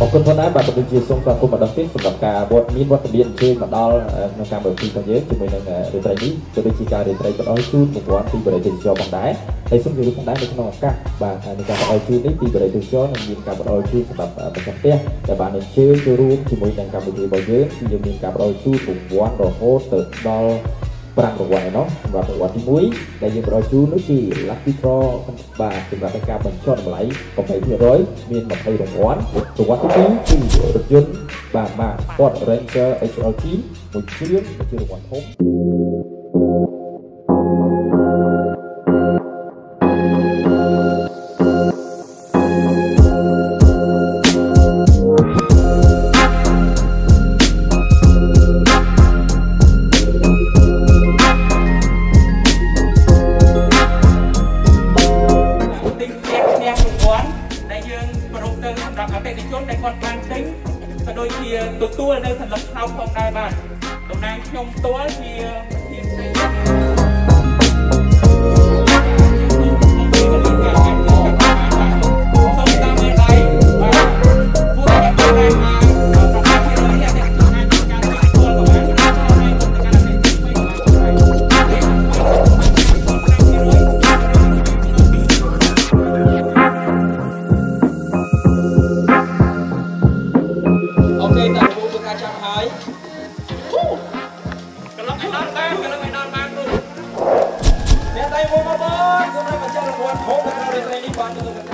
គុណផងដែរបាទក៏ដូចជាសូមស្វាគមន៍ម្ដងទៀតសម្រាប់ការវត្តមានវត្តមានអញ្ជើញមកដល់ក្នុងកម្មវិធីរបស់យើងជាមួយនឹងរាត្រីនេះក៏ដូចជាការរាត្រីផ្ដល់ជូនប្រព័ន្ធពីបរិយាទេសចរផងដែរហើយសូមជម្រាបផងដែរនៅក្នុងឱកាសបាទនៃការផ្ដល់ជូននេះពីបរិយាទេសចរនឹងមានការផ្ដល់ជូនសម្រាប់ម្ចាស់ផ្ទះដែលបានអញ្ជើញចូលរួមជាមួយនឹងកម្មវិធីរបស់យើងគឺយើងមានការផ្ដល់ជូនរង្វាន់រហូតទៅដល់ 5រង្វាន់ឯណោះសម្រាប់រង្វាន់ទី1ដែលយើងផ្ដល់ជូននោះគឺ Lucky Draw បាទសម្រាប់ការបញ្ចុះតម្លៃ20%មាន20រង្វាន់រង្វាន់ទី2គឺរថយន្តបាទបាទ Ford Ranger HLT មួយគ្រឿងជារង្វាន់ធំ ទួលនៅសន្លឹកខោផងដែរបាទតំណាងខ្ញុំផ្ទាល់ជាជាផ្សេង នឹងលេខ5បាទ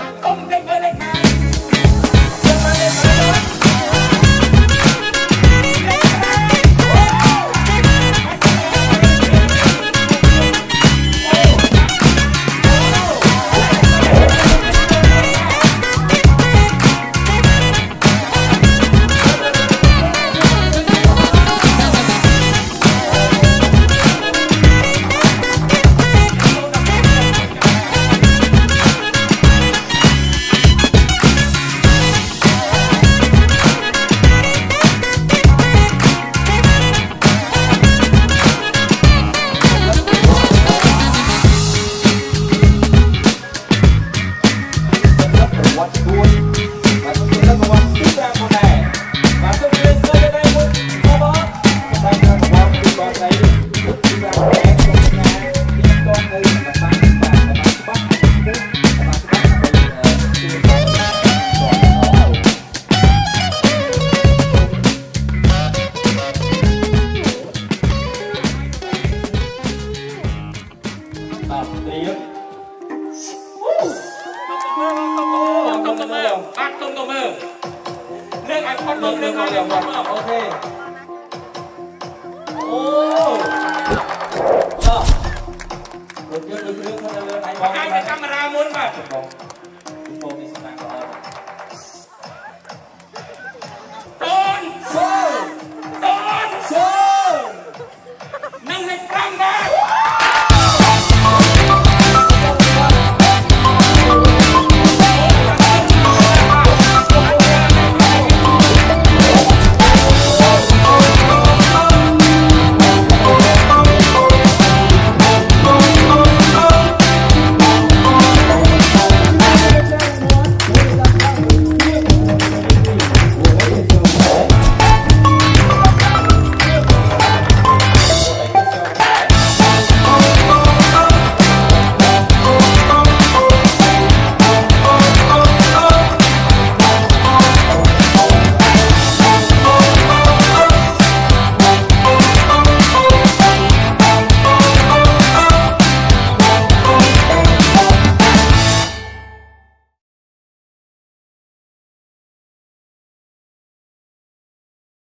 ต้มตัวมือเลือกไอคอนลงเลือกไอคอนลงโอเค